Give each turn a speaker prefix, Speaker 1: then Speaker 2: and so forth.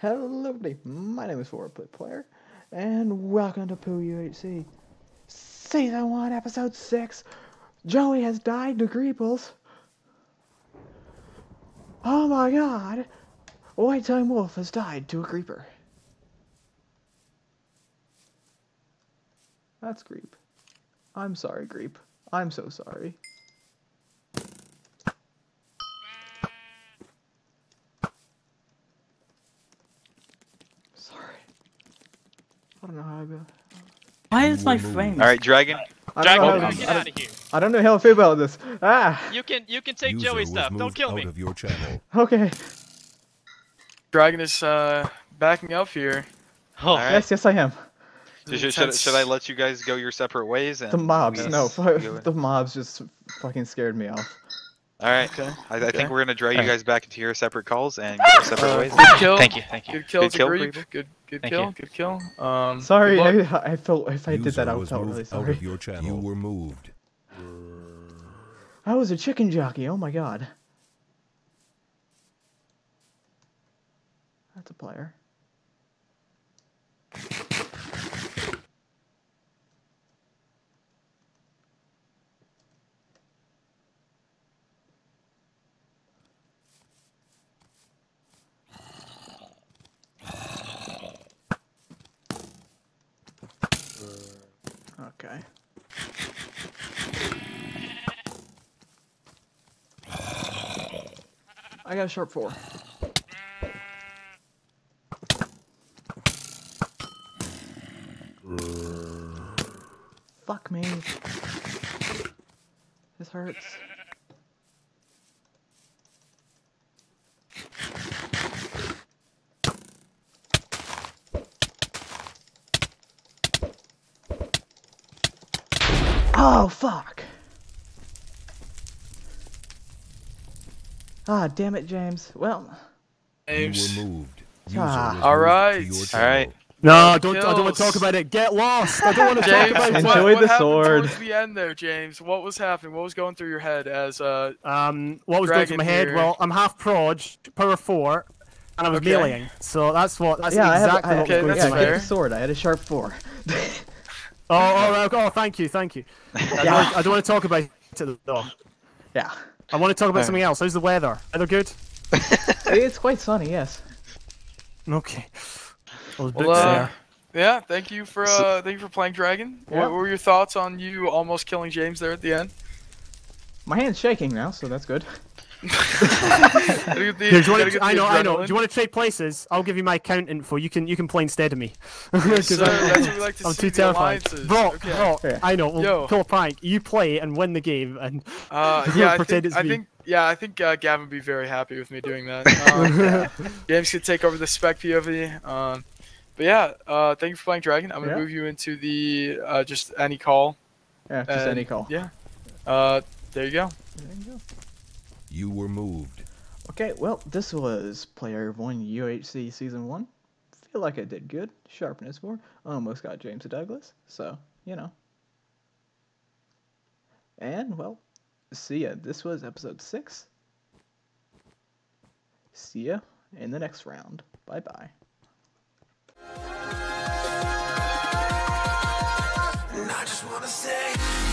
Speaker 1: Hello, everybody. My name is Fourbit Player, and welcome to POO UHC Season 1, Episode 6. Joey has died to Greeples. Oh my god! White Time Wolf has died to a creeper. That's Greep. I'm sorry, Greep. I'm so. Sorry. Don't know how I go.
Speaker 2: Why is my frame?
Speaker 3: All right, Dragon.
Speaker 1: I don't, know
Speaker 4: Dragon,
Speaker 1: how,
Speaker 4: get
Speaker 1: I,
Speaker 4: out
Speaker 1: don't,
Speaker 4: of here.
Speaker 1: I don't know how I feel about this. Ah,
Speaker 4: You can you can take
Speaker 5: User
Speaker 4: Joey stuff. Don't
Speaker 5: moved
Speaker 4: kill
Speaker 5: out
Speaker 4: me.
Speaker 5: Of your channel.
Speaker 1: okay.
Speaker 6: Dragon is uh, backing up here.
Speaker 4: Oh,
Speaker 3: Alright.
Speaker 1: Yes, yes, I am.
Speaker 3: Should, should, should, should I let you guys go your separate ways? And
Speaker 1: The mobs, no,
Speaker 3: just go in?
Speaker 1: the mobs just fucking scared me off.
Speaker 3: All right.
Speaker 6: Okay.
Speaker 3: I, I
Speaker 6: Okay.
Speaker 3: think we're gonna drag you guys back into your separate calls and go your separate
Speaker 6: Uh,
Speaker 3: ways.
Speaker 6: good kill.
Speaker 4: Thank you, thank you.
Speaker 6: Good kill
Speaker 3: Good kill,
Speaker 6: Greep.
Speaker 3: Greep.
Speaker 6: Good, good
Speaker 4: Thank
Speaker 6: kill.
Speaker 4: you.
Speaker 6: Good kill. Um,
Speaker 1: Sorry,
Speaker 6: good.
Speaker 1: I, I felt if I did that, I
Speaker 5: was
Speaker 1: felt
Speaker 5: moved
Speaker 1: really
Speaker 5: Out
Speaker 1: sorry.
Speaker 5: of your channel. You were moved.
Speaker 1: I was a chicken jockey. Oh my god. That's a player. Okay. I got a sharp four. Fuck me. This hurts. Oh, fuck. Ah, damn it, James. Well,
Speaker 6: James.
Speaker 5: You were moved.
Speaker 1: Ah.
Speaker 5: was
Speaker 6: All
Speaker 5: moved
Speaker 6: right.
Speaker 5: To your
Speaker 3: All
Speaker 5: channel.
Speaker 3: right.
Speaker 7: No, don't, I don't want to talk about it. Get lost. I don't want to talk
Speaker 6: James,
Speaker 7: about
Speaker 6: what,
Speaker 7: it.
Speaker 1: Enjoy
Speaker 6: what
Speaker 1: the sword.
Speaker 6: towards the end there, James? What was happening? What was going through your head as uh?
Speaker 7: Um, what was going through my head?
Speaker 6: here.
Speaker 7: Well, I'm half proj, power four, and I was
Speaker 6: Okay.
Speaker 7: meleeing. So that's what. That's
Speaker 1: yeah, I have,
Speaker 7: exactly
Speaker 1: I,
Speaker 7: what
Speaker 6: Okay,
Speaker 7: was going
Speaker 6: that's
Speaker 1: yeah,
Speaker 7: through my
Speaker 1: get
Speaker 6: fair.
Speaker 1: the sword. I had a sharp four.
Speaker 7: Oh, oh, right, oh, thank you, thank you. I, don't, I don't want to talk about it though.
Speaker 1: yeah.
Speaker 7: I want to talk about
Speaker 6: Alright.
Speaker 7: something else. How's the weather? Weather good?
Speaker 1: It's quite sunny, yes.
Speaker 7: Okay. Well,
Speaker 6: Well, uh, yeah. Thank you for uh, thank you for playing Dragon.
Speaker 1: Yeah.
Speaker 6: What were your thoughts on you almost killing James there at the end?
Speaker 1: My hand's shaking now, so that's good.
Speaker 6: Gotta the-
Speaker 7: Here, do you want
Speaker 6: gotta
Speaker 7: I know, I know. Do you want to trade places? I'll give you my account info. You can, you can play instead of me.
Speaker 6: Yes,
Speaker 7: 'Cause
Speaker 6: sir,
Speaker 7: I'm-
Speaker 6: that's what we like to
Speaker 7: I'm too terrified.
Speaker 6: alliances.
Speaker 7: Bro,
Speaker 6: okay.
Speaker 7: bro,
Speaker 1: Yeah.
Speaker 7: I know. We'll
Speaker 6: Yo.
Speaker 7: pull a prank. You play and win the game, and
Speaker 6: Uh, yeah, I
Speaker 7: Pretend
Speaker 6: think,
Speaker 7: it's
Speaker 6: I
Speaker 7: me.
Speaker 6: think, yeah, I think uh, Gavin would be very happy with me doing that. Um, James could take over the spec POV. Um, but yeah, uh, thank you for playing Dragon. I'm gonna
Speaker 1: Yeah.
Speaker 6: move you into the uh, just any call.
Speaker 1: Yeah, just
Speaker 6: and-
Speaker 1: any call.
Speaker 6: Yeah. Uh, there you go.
Speaker 1: There you go.
Speaker 5: You were moved.
Speaker 1: Okay, well, this was Player 1 UHC Season 1. Feel like I did good. Sharpness 4. Almost got James Douglas, so, you know. And, well, see ya. This was Episode 6. See ya in the next round. Bye bye.
Speaker 8: I just wanna say